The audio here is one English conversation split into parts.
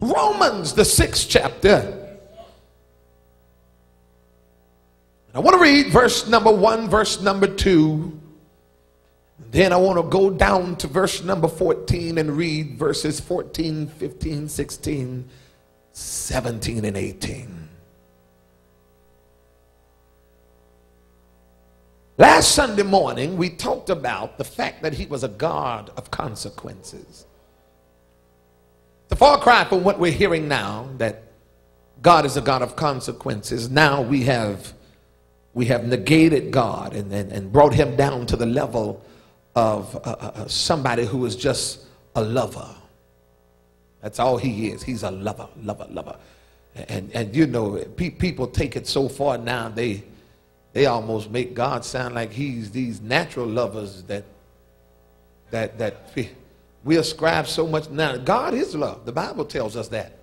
Romans, the sixth chapter. I want to read verse number one, verse number two. Then I want to go down to verse number 14 and read verses 14, 15, 16, 17, and 18. Last Sunday morning, we talked about the fact that he was a God of consequences. The far cry from what we're hearing now, that God is a God of consequences, now we have, we have negated God and, and, and brought him down to the level of uh, uh, uh, somebody who is just a lover. That's all he is. He's a lover, lover, lover. And, and you know, pe people take it so far now, they, they almost make God sound like he's these natural lovers that, that, that we ascribe so much. Now, God is love. The Bible tells us that.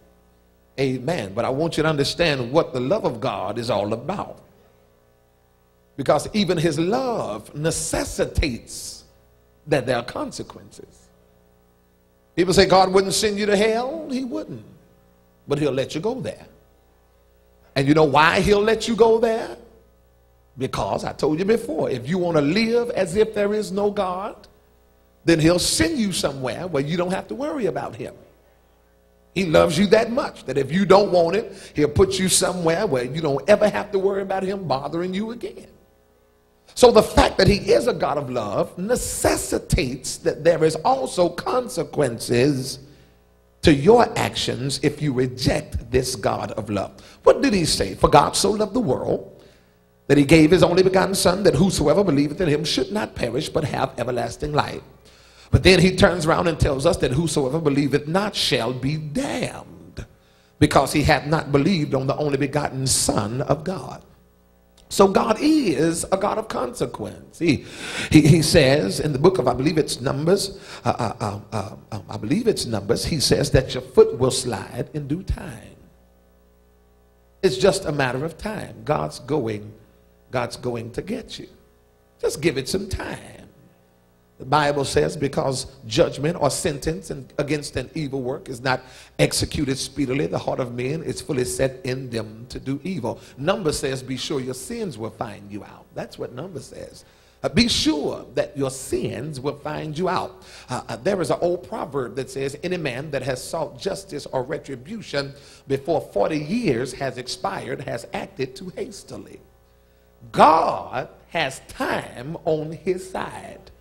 Amen. But I want you to understand what the love of God is all about. Because even his love necessitates that there are consequences. People say God wouldn't send you to hell. He wouldn't. But he'll let you go there. And you know why he'll let you go there? Because I told you before, if you want to live as if there is no God, then he'll send you somewhere where you don't have to worry about him. He loves you that much that if you don't want it, he'll put you somewhere where you don't ever have to worry about him bothering you again. So the fact that he is a God of love necessitates that there is also consequences to your actions if you reject this God of love. What did he say? For God so loved the world that he gave his only begotten son that whosoever believeth in him should not perish but have everlasting life. But then he turns around and tells us that whosoever believeth not shall be damned because he hath not believed on the only begotten son of God. So God is a God of consequence. He, he, he says in the book of, I believe it's Numbers, uh, uh, uh, uh um, I believe it's Numbers, he says that your foot will slide in due time. It's just a matter of time. God's going, God's going to get you. Just give it some time. The Bible says because judgment or sentence against an evil work is not executed speedily, the heart of men is fully set in them to do evil. Number says, be sure your sins will find you out. That's what number says. Uh, be sure that your sins will find you out. Uh, uh, there is an old proverb that says, any man that has sought justice or retribution before 40 years has expired has acted too hastily. God has time on his side.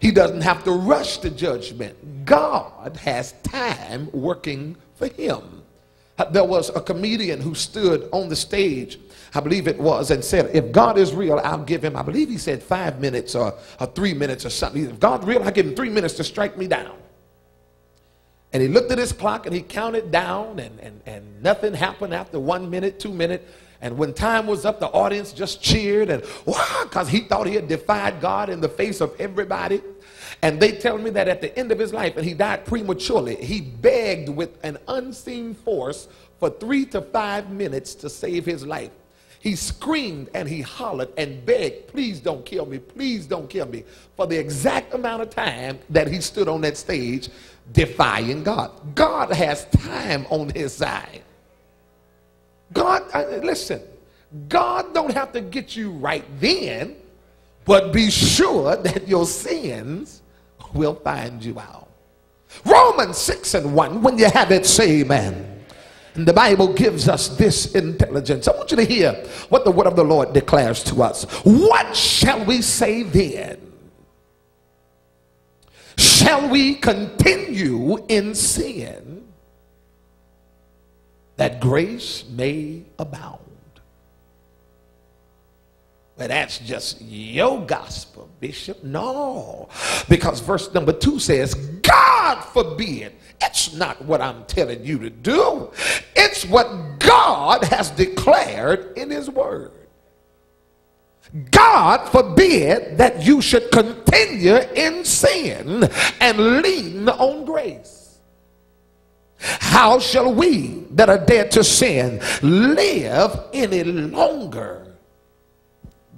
He doesn't have to rush to judgment. God has time working for him. There was a comedian who stood on the stage, I believe it was, and said, If God is real, I'll give him, I believe he said five minutes or, or three minutes or something. If God's real, I'll give him three minutes to strike me down. And he looked at his clock and he counted down, and, and, and nothing happened after one minute, two minutes. And when time was up, the audience just cheered and wow, because he thought he had defied God in the face of everybody. And they tell me that at the end of his life, and he died prematurely, he begged with an unseen force for three to five minutes to save his life. He screamed and he hollered and begged, please don't kill me, please don't kill me, for the exact amount of time that he stood on that stage defying God. God has time on his side. God, uh, listen, God don't have to get you right then, but be sure that your sins will find you out. Romans 6 and 1, when you have it, say amen. And the Bible gives us this intelligence. I want you to hear what the word of the Lord declares to us. What shall we say then? Shall we continue in sin that grace may abound? But that's just your gospel, Bishop. No, because verse number two says, God forbid. It's not what I'm telling you to do, it's what God has declared in His Word. God forbid that you should continue in sin and lean on grace. How shall we that are dead to sin live any longer?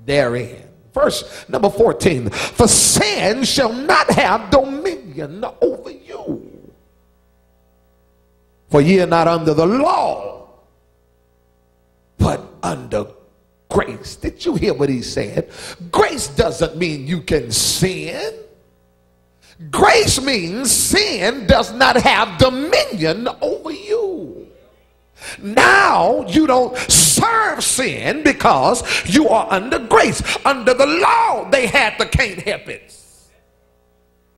therein. Verse number 14 For sin shall not have dominion over you. For ye are not under the law, but under grace. Did you hear what he said? Grace doesn't mean you can sin. Grace means sin does not have dominion over you. Now you don't serve sin because you are under grace. Under the law, they had the can't help it.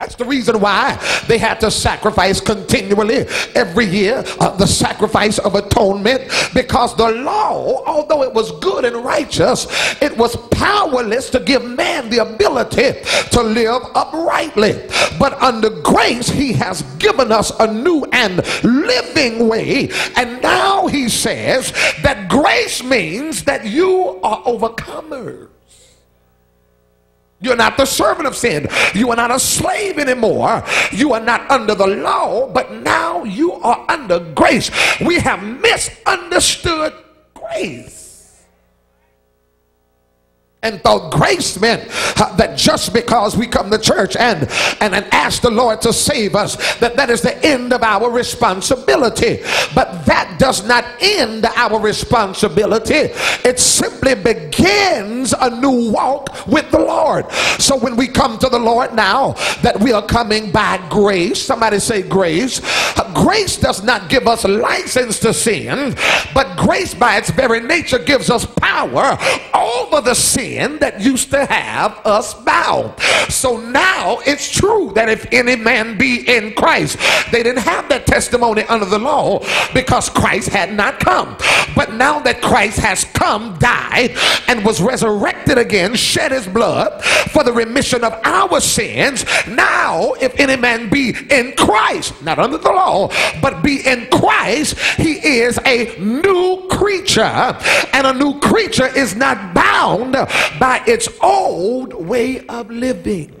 That's the reason why they had to sacrifice continually every year uh, the sacrifice of atonement because the law, although it was good and righteous, it was powerless to give man the ability to live uprightly. But under grace, he has given us a new and living way. And now he says that grace means that you are overcomers. You're not the servant of sin. You are not a slave anymore. You are not under the law, but now you are under grace. We have misunderstood grace and thought grace meant that just because we come to church and, and, and ask the Lord to save us, that that is the end of our responsibility. But that does not end our responsibility. It simply begins a new walk with the Lord. So when we come to the Lord now, that we are coming by grace, somebody say grace. Grace does not give us license to sin, but grace by its very nature gives us power over the sin that used to have us bound. So now it's true that if any man be in Christ, they didn't have that testimony under the law because Christ had not come. But now that Christ has come, died, and was resurrected again, shed his blood for the remission of our sins, now if any man be in Christ, not under the law, but be in Christ, he is a new creature. And a new creature is not bound by its old way of living.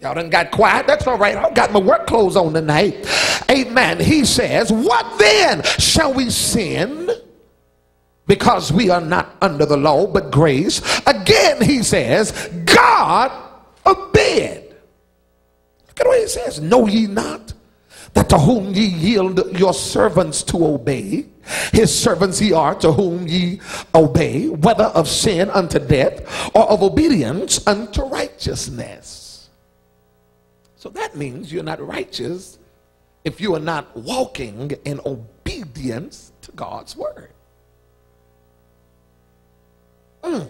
Y'all done got quiet. That's all right. I've got my work clothes on tonight. Amen. He says, What then shall we sin? Because we are not under the law, but grace. Again, he says, God forbid. Look at what he says. Know ye not that to whom ye yield your servants to obey, his servants ye are to whom ye obey, whether of sin unto death or of obedience unto righteousness. So that means you're not righteous if you are not walking in obedience to God's word. Mm.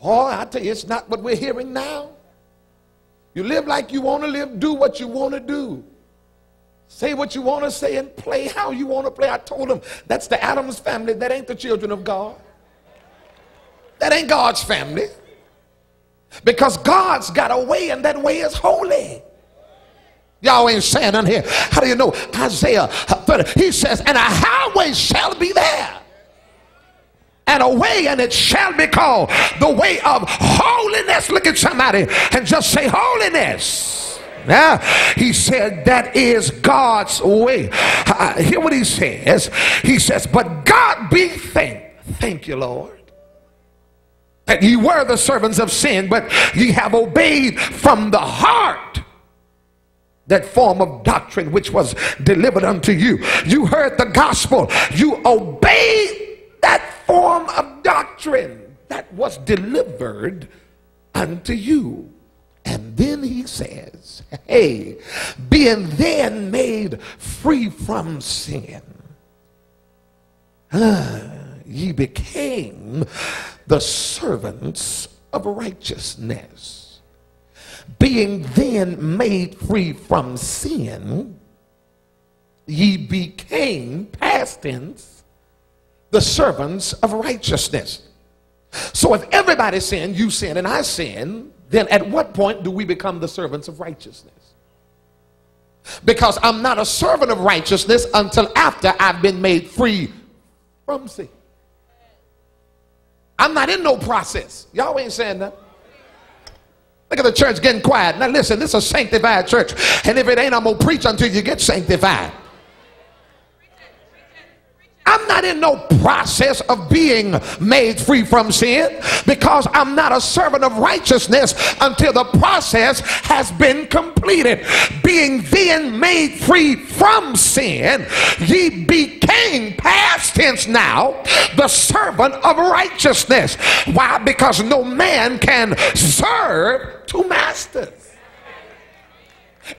Boy, I tell you, it's not what we're hearing now. You live like you want to live, do what you want to do. Say what you want to say and play how you want to play. I told them that's the Addams family. That ain't the children of God. That ain't God's family. Because God's got a way and that way is holy. Y'all ain't saying on here. How do you know? Isaiah uh, 30, he says, and a highway shall be there. And a way, and it shall be called the way of holiness. Look at somebody and just say holiness. Now, he said that is God's way. Uh, hear what he says. He says, but God be thanked. Thank you, Lord. That ye were the servants of sin, but ye have obeyed from the heart that form of doctrine which was delivered unto you. You heard the gospel. You obeyed that form of doctrine that was delivered unto you. And then he says, Hey, being then made free from sin, uh, ye became the servants of righteousness. Being then made free from sin, ye became, past tense, the servants of righteousness. So if everybody sinned, you sin and I sin, then at what point do we become the servants of righteousness? Because I'm not a servant of righteousness until after I've been made free from sin. I'm not in no process. Y'all ain't saying that. Look at the church getting quiet. Now listen, this is a sanctified church. And if it ain't, I'm going to preach until you get sanctified. I'm not in no process of being made free from sin because I'm not a servant of righteousness until the process has been completed. Being then made free from sin, ye became past tense now the servant of righteousness. Why? Because no man can serve two masters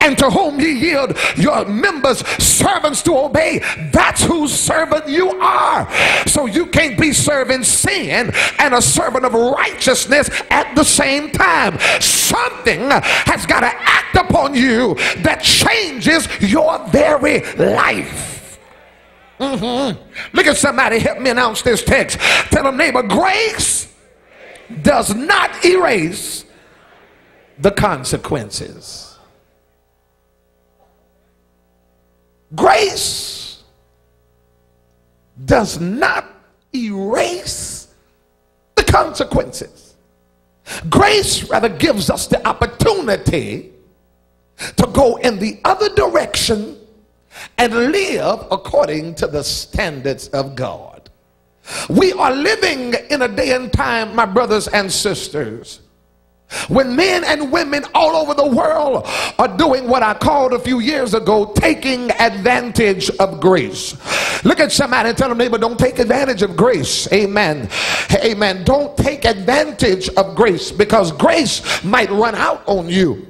and to whom ye yield your members servants to obey. That's whose servant you are. So you can't be serving sin and a servant of righteousness at the same time. Something has got to act upon you that changes your very life. Mm-hmm. look at somebody help me announce this text. Tell them neighbor grace does not erase the consequences Grace does not erase the consequences. Grace rather gives us the opportunity to go in the other direction and live according to the standards of God. We are living in a day and time, my brothers and sisters, when men and women all over the world are doing what I called a few years ago taking advantage of grace. Look at somebody and tell them, neighbor, don't take advantage of grace. Amen. Amen. Don't take advantage of grace because grace might run out on you.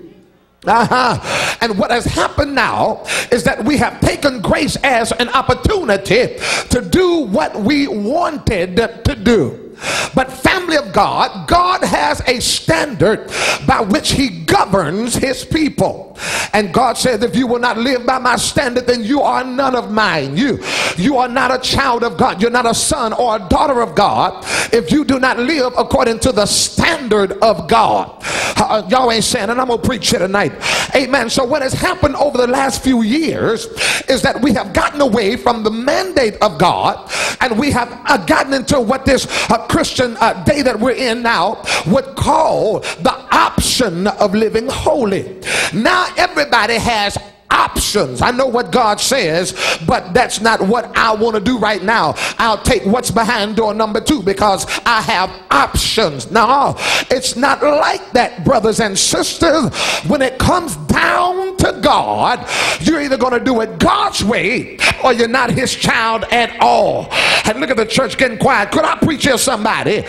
Uh-huh. And what has happened now is that we have taken grace as an opportunity to do what we wanted to do. But, family of God, God has a standard by which He governs His people. And God says, if you will not live by my standard, then you are none of mine. You, you are not a child of God. You're not a son or a daughter of God if you do not live according to the standard of God. Uh, y'all ain't saying, and I'm going to preach here tonight. Amen. So, what has happened over the last few years is that we have gotten away from the mandate of God and we have uh, gotten into what this uh, Christian uh, day that we're in now would call the option of living holy. Now everybody has options. I know what God says, but that's not what I want to do right now. I'll take what's behind door number two because I have options. No, it's not like that, brothers and sisters. When it comes down to God, you're either going to do it God's way or you're not his child at all. And look at the church getting quiet. Could I preach here somebody?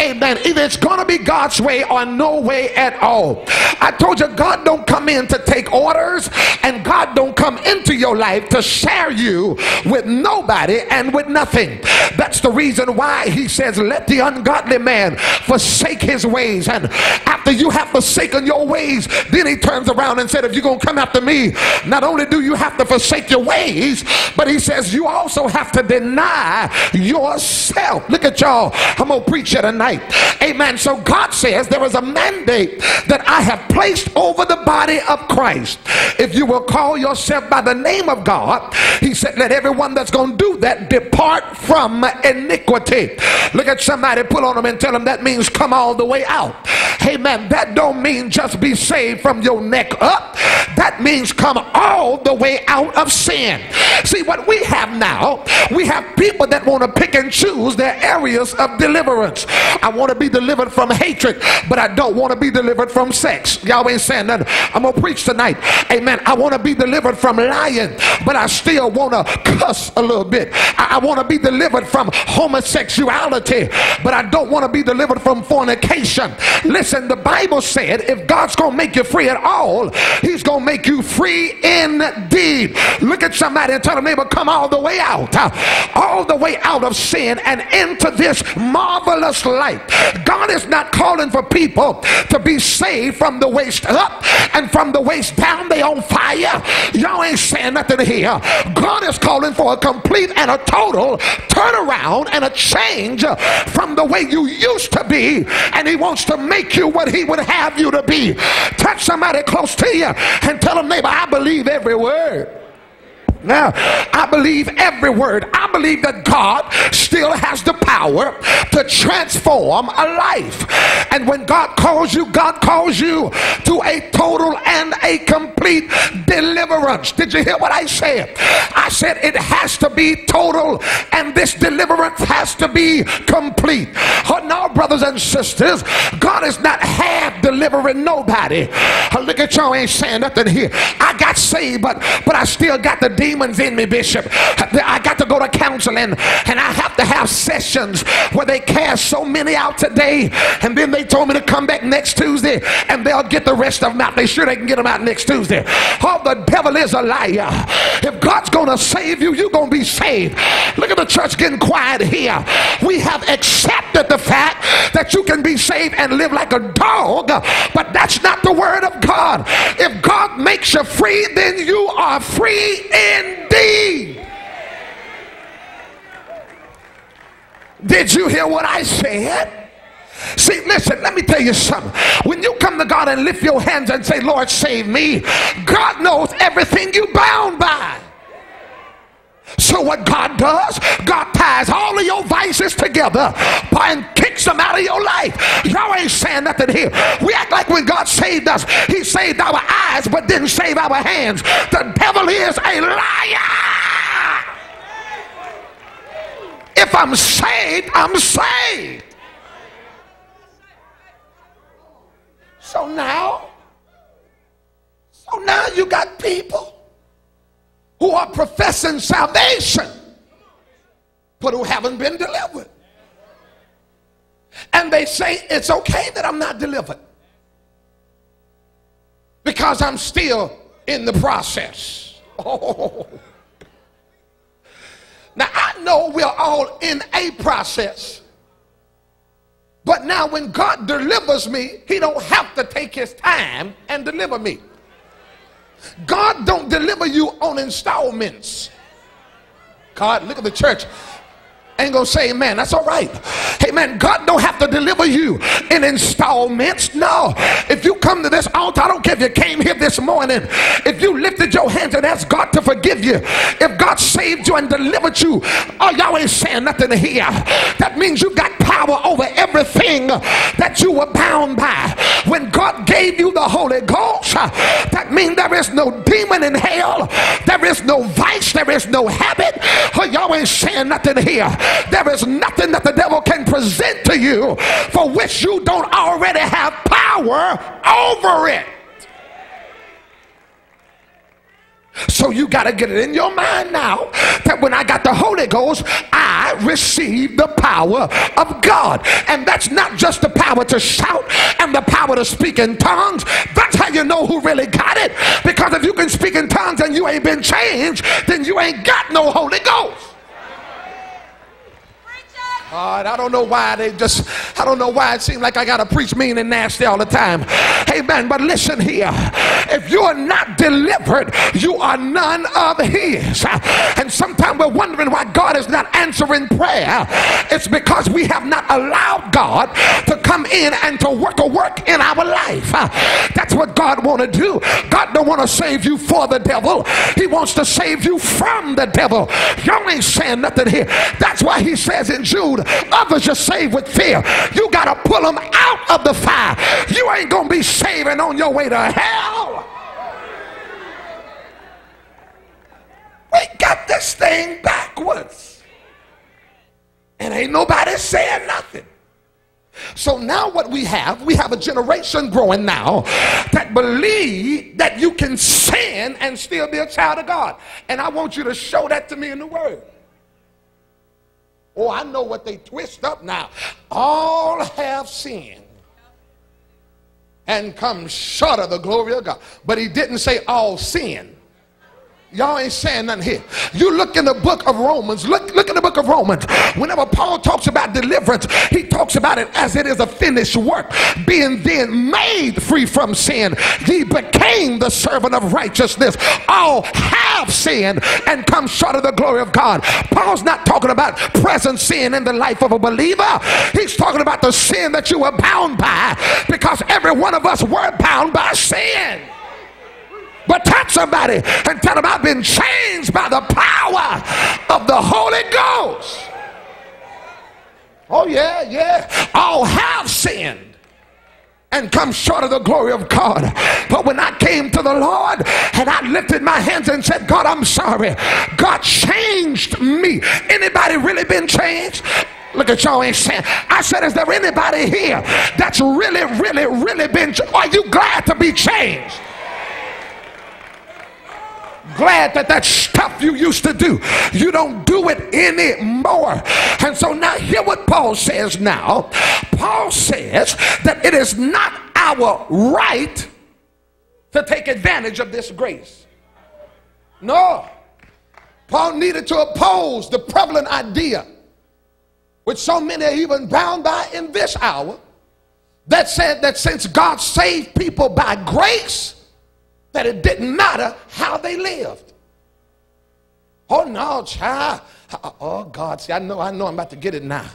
Amen. Either it's going to be God's way or no way at all. I told you God don't come in to take orders and God don't come into your life to share you with nobody and with nothing. That's the reason why he says, let the ungodly man forsake his ways. And after you have forsaken your ways, then he turns around and said, if you're going to come after me, not only do you have to forsake your ways, but he says you also have to deny yourself. Look at y'all. I'm going to preach it tonight. Amen. So God says there is a mandate that I have placed over the body of Christ. If you will call yourself by the name of God, he said, let everyone that's going to do that depart from iniquity. Look at somebody, pull on them and tell them that means come all the way out. Hey man, that don't mean just be saved from your neck up. That means come all the way out of sin. See what we have now, we have people that want to pick and choose their areas of deliverance. I want to be delivered from hatred, but I don't want to be delivered from sex. Y'all ain't saying nothing. I'm going to preach tonight. Amen. I want to be delivered from lying, but I still want to cuss a little bit. I, I want to be delivered from homosexuality, but I don't want to be delivered from fornication. Listen, the Bible said if God's going to make you free at all, He's going to make you free indeed. Look at somebody and tell them, neighbor, come all the way out, uh, all the way out of sin and into this marvelous light. God is not calling for people to be saved from the waist up and from the waist down. They on fire Y'all ain't saying nothing here. God is calling for a complete and a total turnaround and a change from the way you used to be. And He wants to make you what He would have you to be. Touch somebody close to you and tell them, neighbor, I believe every word. Now, I believe every word. I believe that God still has the power to transform a life. And when God calls you, God calls you to a total and a complete deliverance. Did you hear what I said? I said it has to be total and this deliverance has to be complete. Oh, now, brothers and sisters, God is not half delivering nobody. Oh, look at y'all ain't saying nothing here. I got saved, but but I still got the demons in me, Bishop. I got to go to counseling and I have to have sessions where they cast so many out today, and then they told me to come back next Tuesday and they'll get the rest of them out. They sure they can get them out next Tuesday. Oh, the devil is a liar. If God's gonna save you, you're gonna be saved. Look at the church getting quiet here. We have accepted the fact that you can be saved and live like a dog, but that's not the word of God. If God makes you free, then you are free indeed. Did you hear what I said? See, listen, let me tell you something. When you come to God and lift your hands and say, Lord, save me, God knows everything you bound by. So what God does, God ties all of your vices together and kicks them out of your life. Y'all ain't saying nothing here. We act like when God saved us, he saved our eyes but didn't save our hands. The devil is a liar. If I'm saved, I'm saved. So now, so now you got people who are professing salvation, but who haven't been delivered. And they say, it's okay that I'm not delivered because I'm still in the process. Oh. Now, I know we're all in a process. But now when God delivers me, he don't have to take his time and deliver me. God don't deliver you on installments. God, look at the church ain't gonna say amen. That's all right. Amen. God don't have to deliver you in installments. No. If you come to this altar, I don't care if you came here this morning, if you lifted your hands and asked God to forgive you, if God saved you and delivered you, oh, y'all ain't saying nothing here. That means you got power over everything that you were bound by. When God gave you the Holy Ghost, that means there is no demon in hell, there is no vice, there is no habit. Oh, y'all ain't saying nothing here. There is nothing that the devil can present to you for which you don't already have power over it. So you got to get it in your mind now that when I got the Holy Ghost, I received the power of God. And that's not just the power to shout and the power to speak in tongues. That's how you know who really got it. Because if you can speak in tongues and you ain't been changed, then you ain't got no Holy Ghost. God, I don't know why they just, I don't know why it seems like I got to preach mean and nasty all the time. Amen. But listen here. If you are not delivered, you are none of his. And sometimes we're wondering why God is not answering prayer. It's because we have not allowed God to come in and to work a work in our life. That's what God want to do. God don't want to save you for the devil. He wants to save you from the devil. Y'all ain't saying nothing here. That's why he says in Jude, Others are saved with fear. You got to pull them out of the fire. You ain't going to be saving on your way to hell. We got this thing backwards. And ain't nobody saying nothing. So now what we have, we have a generation growing now that believe that you can sin and still be a child of God. And I want you to show that to me in the word. Oh, I know what they twist up now. All have sinned and come short of the glory of God. But he didn't say all sin. Y'all ain't saying nothing here. You look in the book of Romans. Look, look in the book of Romans. Whenever Paul talks about deliverance, he talks about it as it is a finished work. Being then made free from sin, he became the servant of righteousness. All have sinned and come short of the glory of God. Paul's not talking about present sin in the life of a believer. He's talking about the sin that you were bound by because every one of us were bound by sin. But touch somebody and tell them I've been changed by the power of the Holy Ghost. Oh, yeah, yeah. All have sinned and come short of the glory of God. But when I came to the Lord and I lifted my hands and said, God, I'm sorry, God changed me. Anybody really been changed? Look at y'all ain't saying. I said, is there anybody here that's really, really, really been? Are you glad to be changed? Glad that that stuff you used to do, you don't do it anymore. And so now, hear what Paul says now. Paul says that it is not our right to take advantage of this grace. No. Paul needed to oppose the prevalent idea, which so many are even bound by in this hour, that said that since God saved people by grace, that it didn't matter how they lived. Oh no, child. Oh God, see, I know, I know I'm about to get it now.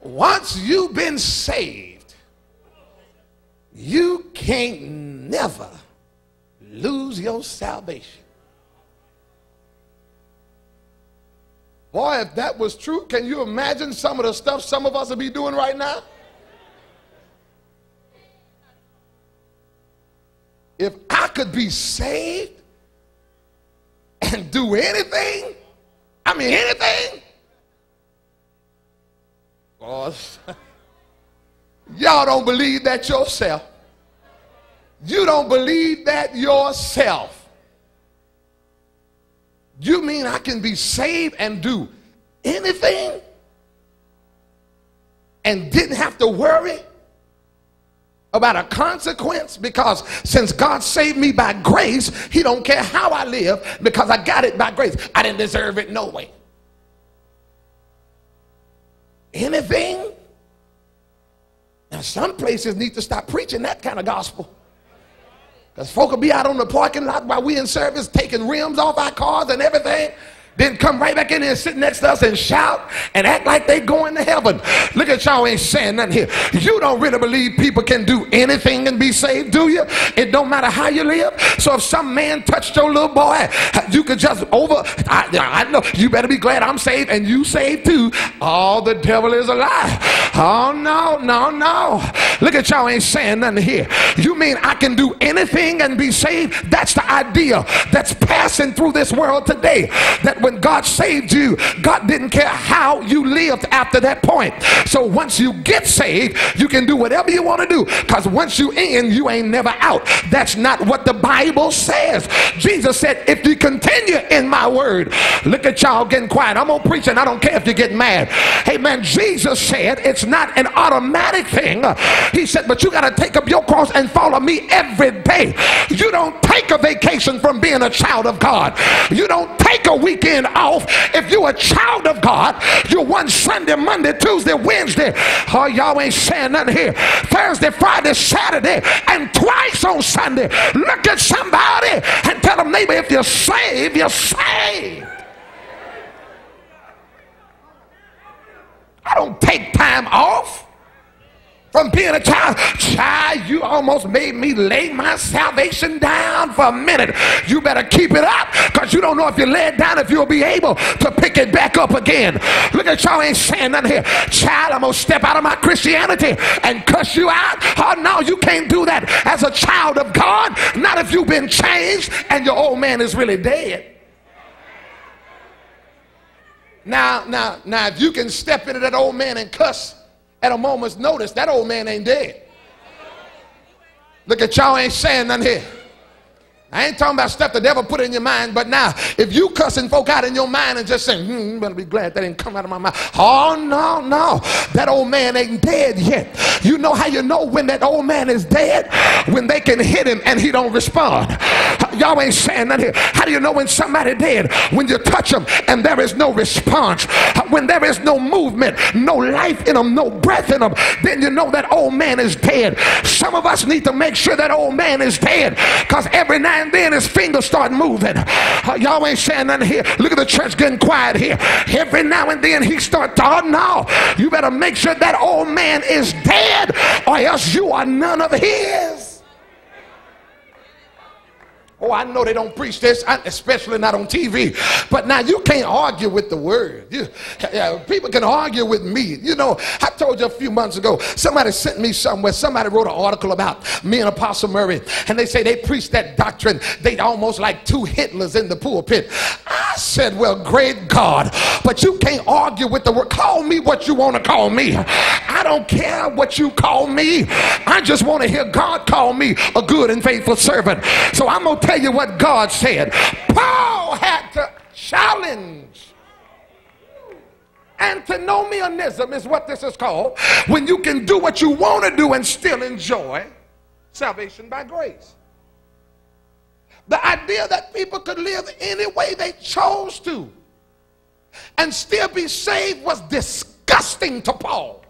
Once you've been saved, you can't never lose your salvation. Boy, if that was true, can you imagine some of the stuff some of us would be doing right now? If I could be saved and do anything, I mean anything, well, y'all don't believe that yourself. You don't believe that yourself. You mean I can be saved and do anything and didn't have to worry about a consequence because since God saved me by grace, he don't care how I live because I got it by grace. I didn't deserve it no way. Anything? Now some places need to stop preaching that kind of gospel. Because folk will be out on the parking lot while we in service taking rims off our cars and everything then come right back in here and sit next to us and shout and act like they going to heaven. Look at y'all ain't saying nothing here. You don't really believe people can do anything and be saved, do you? It don't matter how you live. So if some man touched your little boy, you could just over. I, I know you better be glad I'm saved and you saved too. All the devil is a lie. Oh no, no, no. Look at y'all ain't saying nothing here. You mean I can do anything and be saved? That's the idea that's passing through this world today. That when God saved you, God didn't care how you lived after that point. So once you get saved, you can do whatever you want to do because once you in, you ain't never out. That's not what the Bible says. Jesus said, if you continue in my word, look at y'all getting quiet. I'm going to preach and I don't care if you get mad. Hey man, Jesus said it's not an automatic thing. He said, but you got to take up your cross and follow me every day. You don't take a vacation from being a child of God. You don't take a weekend off. If you're a child of God, you're one Sunday, Monday, Tuesday, Wednesday. Oh, y'all ain't saying nothing here. Thursday, Friday, Saturday, and twice on Sunday. Look at somebody and tell them, neighbor, if you're saved, you're saved. I don't take time off from being a child. Child, you almost made me lay my salvation down for a minute. You better keep it up because you don't know if you lay it down if you'll be able to pick it back up again. Look at y'all ain't saying nothing here. Child, I'm going to step out of my Christianity and cuss you out. Oh, no, you can't do that as a child of God. Not if you've been changed and your old man is really dead. Now, now, now, if you can step into that old man and cuss at a moment's notice, that old man ain't dead. Look at y'all ain't saying nothing here. I ain't talking about stuff the devil put in your mind, but now if you cussing folk out in your mind and just saying, hmm, better be glad that didn't come out of my mouth. Oh no, no. That old man ain't dead yet. You know how you know when that old man is dead? When they can hit him and he don't respond. Y'all ain't saying that here. How do you know when somebody dead? When you touch them and there is no response. When there is no movement, no life in them, no breath in them, then you know that old man is dead. Some of us need to make sure that old man is dead because every now and then his fingers start moving. Uh, y'all ain't saying nothing here. Look at the church getting quiet here. Every now and then he start talking. No, you better make sure that old man is dead or else you are none of his. Oh, I know they don't preach this, especially not on TV. But now you can't argue with the word. You, yeah, people can argue with me. You know, I told you a few months ago, somebody sent me somewhere, somebody wrote an article about me and Apostle Murray, and they say they preach that doctrine. They almost like two Hitlers in the pulpit. I said, Well, great God, but you can't argue with the word. Call me what you want to call me. I don't care what you call me. I just want to hear God call me a good and faithful servant. So I'm going to tell you what God said. Paul had to challenge. Antinomianism is what this is called. When you can do what you want to do and still enjoy salvation by grace. The idea that people could live any way they chose to and still be saved was disgusting to Paul.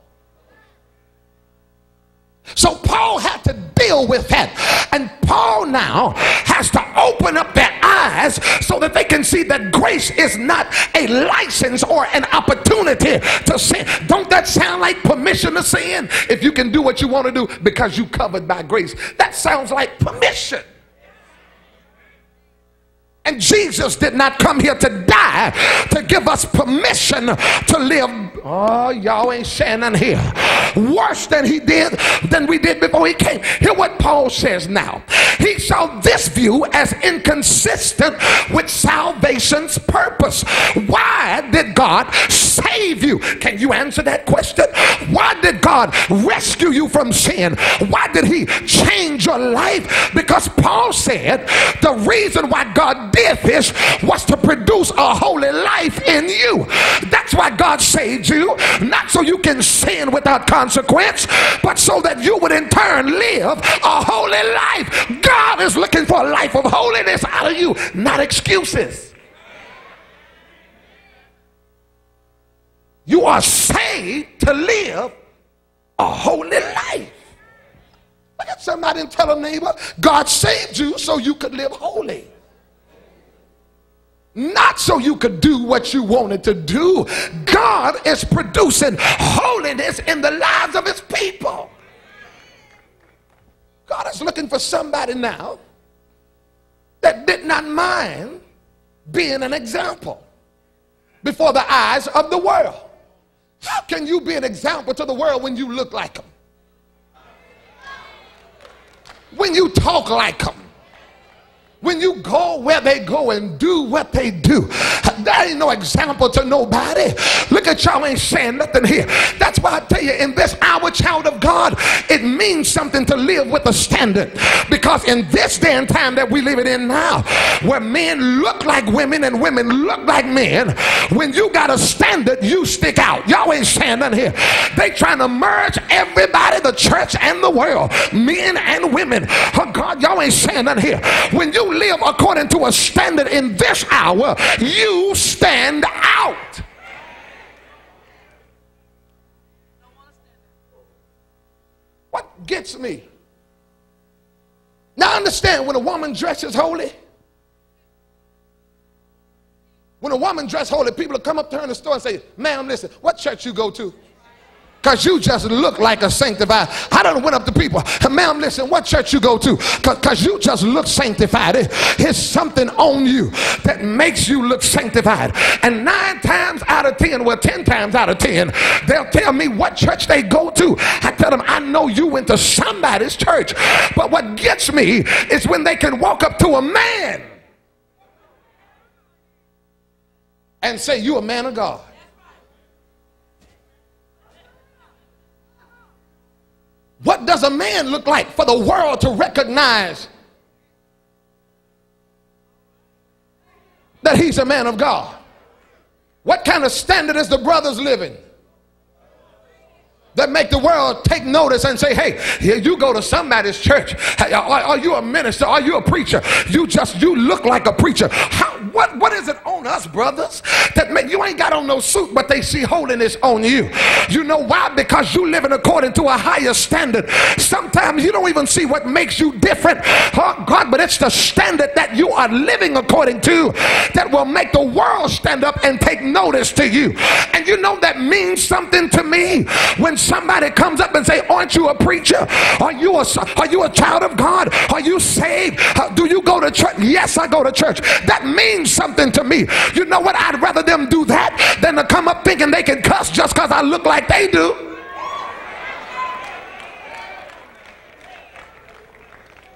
So Paul had to deal with that. And Paul now has to open up their eyes so that they can see that grace is not a license or an opportunity to sin. Don't that sound like permission to sin? If you can do what you want to do because you covered by grace. That sounds like permission. And Jesus did not come here to die to give us permission to live. Oh, y'all ain't nothing here. Worse than he did, than we did before he came. Hear what Paul says now. He saw this view as inconsistent with salvation's purpose. Why did God save you? Can you answer that question? Why did God rescue you from sin? Why did he change your life? Because Paul said the reason why God did this was to produce a holy life in you. That's why God saved you, not so you can sin without consequence, but so that you would in turn live a holy life. God is looking for a life of holiness out of you, not excuses. You are saved to live a holy life. Look at somebody and tell a neighbor, God saved you so you could live holy not so you could do what you wanted to do. God is producing holiness in the lives of his people. God is looking for somebody now that did not mind being an example before the eyes of the world. How can you be an example to the world when you look like them? When you talk like them? When you go where they go and do what they do. That ain't no example to nobody. Look at y'all ain't saying nothing here. That's why I tell you, in this hour, child of God, it means something to live with a standard. Because in this day and time that we live in now, where men look like women and women look like men, when you got a standard, you stick out. Y'all ain't saying nothing here. They trying to merge everybody, the church and the world, men and women. Oh God, y'all ain't saying nothing here. When live according to a standard in this hour, you stand out. What gets me? Now understand when a woman dresses holy, when a woman dresses holy, people will come up to her in the store and say, ma'am, listen, what church you go to? Because you just look like a sanctified. I don't went up to people, ma'am, listen, what church you go to? Because you just look sanctified. It, it's something on you that makes you look sanctified. And nine times out of ten, well, ten times out of ten, they'll tell me what church they go to. I tell them, I know you went to somebody's church. But what gets me is when they can walk up to a man and say, You a man of God. What does a man look like for the world to recognize that he's a man of God? What kind of standard is the brothers living? that make the world take notice and say, hey, you go to somebody's church. Are, are, you a minister? Are you a preacher? You just, you look like a preacher. How, what, what is it on us, brothers. That man, you ain't got on no suit, but they see holiness on you. You know why? Because you living according to a higher standard. Sometimes you don't even see what makes you different, oh God, but it's the standard that you are living according to that will make the world stand up and take notice to you. And you know that means something to me when somebody comes up and say, "Aren't you a preacher? Are you a are you a child of God? Are you saved? Do you go to church?" Yes, I go to church. That means something to me. You know what? I'd rather them do that than to come up thinking they can cuss just because I look like they do.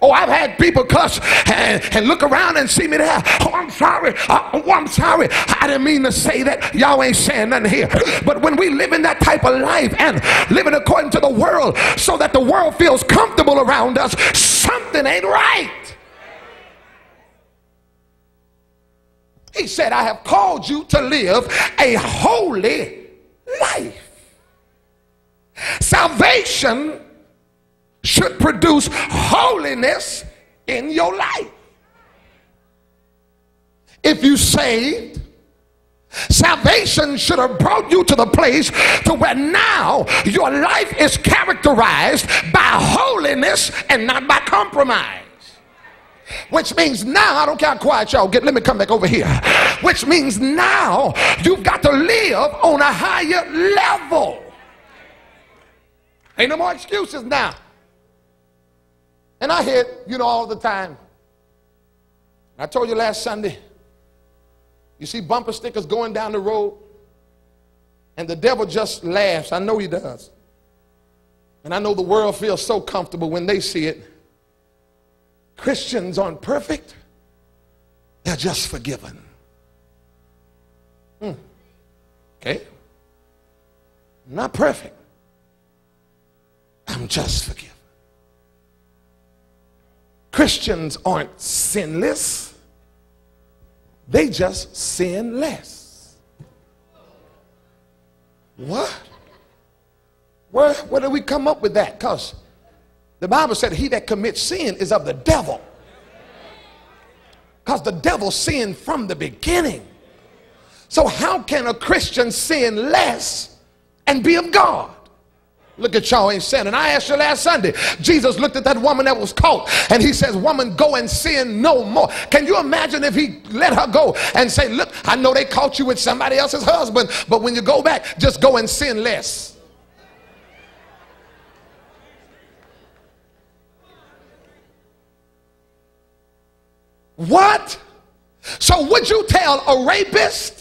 Oh, I've had people cuss and, and, look around and see me there. Oh, I'm sorry. Uh, oh, I'm sorry. I didn't mean to say that. Y'all ain't saying nothing here. But when we live in that type of life and living according to the world so that the world feels comfortable around us, something ain't right. He said, I have called you to live a holy life. Salvation should produce holiness in your life. If you saved, salvation should have brought you to the place to where now your life is characterized by holiness and not by compromise. Which means now, I don't care how quiet y'all get, let me come back over here. Which means now you've got to live on a higher level. Ain't no more excuses now. And I hear, you know, all the time. I told you last Sunday, you see bumper stickers going down the road, and the devil just laughs. I know he does. And I know the world feels so comfortable when they see it. Christians aren't perfect, they're just forgiven. Hmm. Okay? not perfect. I'm just forgiven. Christians aren't sinless, they just sin less. What? Where, where did we come up with that? Because the Bible said, He that commits sin is of the devil. Because the devil sinned from the beginning. So, how can a Christian sin less and be of God? Look at y'all ain't sinning. I asked you last Sunday, Jesus looked at that woman that was caught and he says, Woman, go and sin no more. Can you imagine if he let her go and say, Look, I know they caught you with somebody else's husband, but when you go back, just go and sin less. What? So would you tell a rapist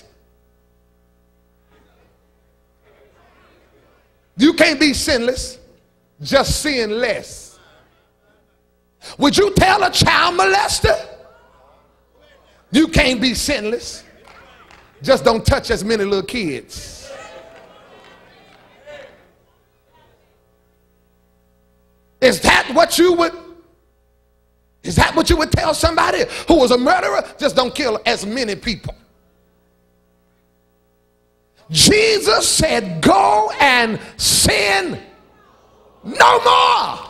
You can't be sinless, just sin less. Would you tell a child molester? You can't be sinless. Just don't touch as many little kids. Is that what you would is that what you would tell somebody who was a murderer? Just don't kill as many people. Jesus said, Go and sin no more.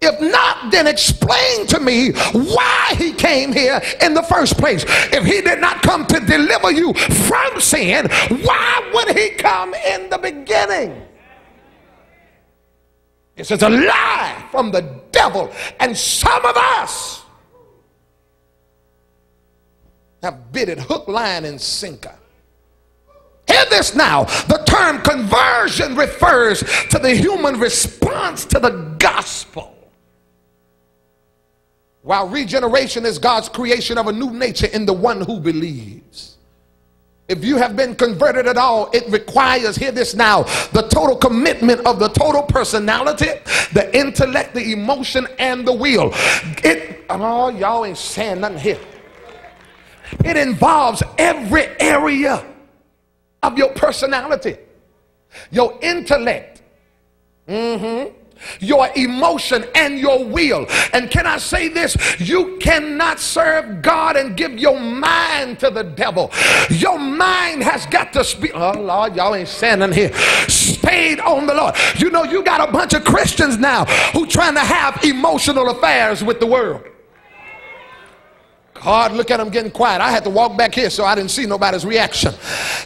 If not, then explain to me why he came here in the first place. If he did not come to deliver you from sin, why would he come in the beginning? Is a lie from the devil. And some of us have bid it hook, line, and sinker. Hear this now. The term conversion refers to the human response to the gospel. While regeneration is God's creation of a new nature in the one who believes. If you have been converted at all, it requires, hear this now, the total commitment of the total personality, the intellect, the emotion, and the will. It, oh, y'all ain't saying nothing here. It involves every area of your personality, your intellect, mm-hmm, your emotion, and your will. And can I say this? You cannot serve God and give your mind to the devil. Your mind has got to speak. Oh, Lord, y'all ain't standing here. Stayed on the Lord. You know, you got a bunch of Christians now who trying to have emotional affairs with the world. Hard look at them getting quiet. I had to walk back here so I didn't see nobody's reaction.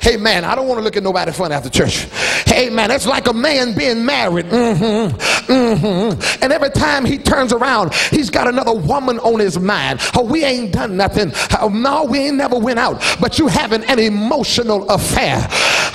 Hey man, I don't want to look at nobody funny after church. Hey man, it's like a man being married. Mm-hmm, mm-hmm. And every time he turns around, he's got another woman on his mind. Oh, we ain't done nothing. Oh, no, we ain't never went out. But you having an emotional affair.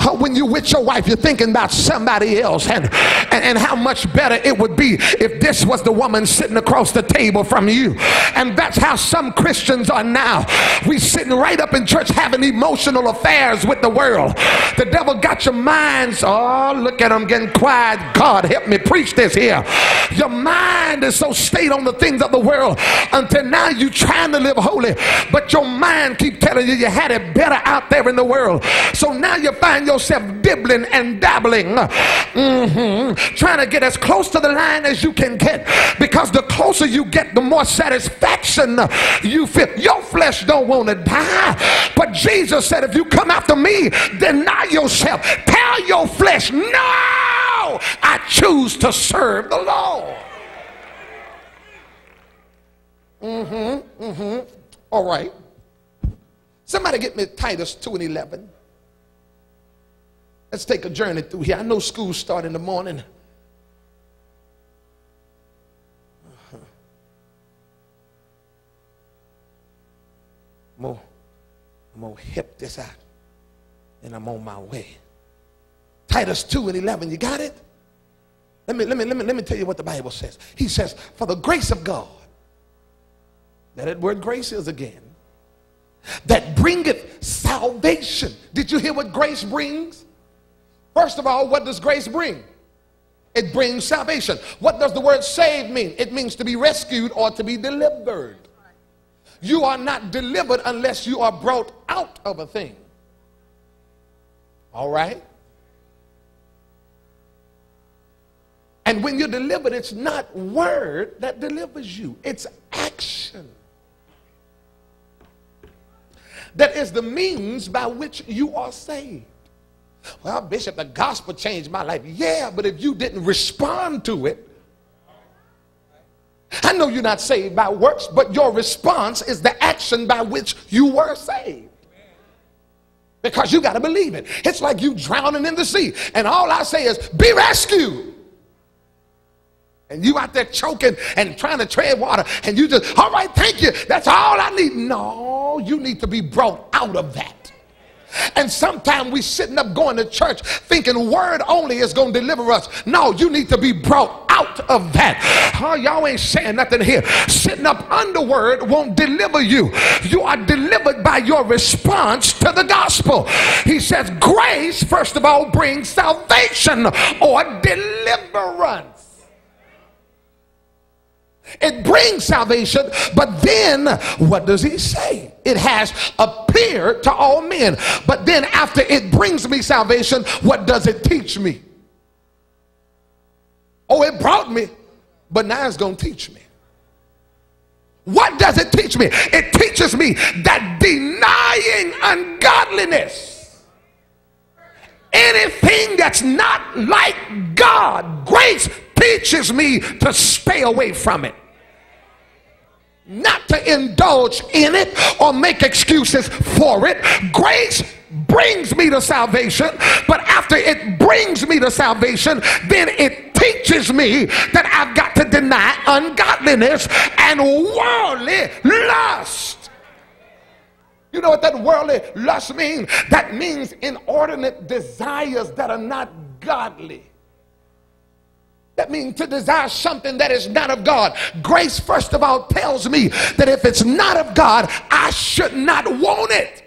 Oh, when you with your wife, you're thinking about somebody else and, and, and how much better it would be if this was the woman sitting across the table from you. And that's how some Christians are now. We sitting right up in church having emotional affairs with the world. The devil got your minds. Oh, look at them getting quiet. God help me preach this here. Your mind is so stayed on the things of the world until now you trying to live holy, but your mind keep telling you you had it better out there in the world. So now you find yourself dibbling and dabbling, mm-hmm, trying to get as close to the line as you can get. Because the closer you get, the more satisfaction you feel. Your flesh don't want to die, but Jesus said, if you come after me, deny yourself. Tell your flesh, no, I choose to serve the Lord. Mm-hmm, mm-hmm. All right. Somebody get me Titus 2 and 11. Let's take a journey through here. I know school start in the morning. Uh-huh. I'm gonna, I'm gonna hip this out and I'm on my way. Titus 2 and 11, you got it? Let me, let me, let me, let me tell you what the Bible says. He says, For the grace of God, that word grace is again, that bringeth salvation. Did you hear what grace brings? First of all, what does grace bring? It brings salvation. What does the word save mean? It means to be rescued or to be delivered. You are not delivered unless you are brought out of a thing. All right? And when you're delivered, it's not word that delivers you, it's action. That is the means by which you are saved. Well, Bishop, the gospel changed my life. Yeah, but if you didn't respond to it, I know you're not saved by works, but your response is the action by which you were saved. Because you got to believe it. It's like you drowning in the sea, and all I say is, be rescued. And you out there choking and trying to tread water, and you just, all right, thank you. That's all I need. No, you need to be brought out of that. And sometimes we sitting up going to church thinking word only is going to deliver us. No, you need to be brought out of that. Oh, y'all ain't saying nothing here. Sitting up under word won't deliver you. You are delivered by your response to the gospel. He says grace, first of all, brings salvation or deliverance. It brings salvation, but then what does he say? It has appeared to all men. But then after it brings me salvation, what does it teach me? Oh, it brought me, but now it's going to teach me. What does it teach me? It teaches me that denying ungodliness, anything that's not like God, grace teaches me to stay away from it. Not to indulge in it or make excuses for it. Grace brings me to salvation, but after it brings me to salvation, then it teaches me that I've got to deny ungodliness and worldly lust. You know what that worldly lust means? That means inordinate desires that are not godly. That means to desire something that is not of God. Grace, first of all, tells me that if it's not of God, I should not want it.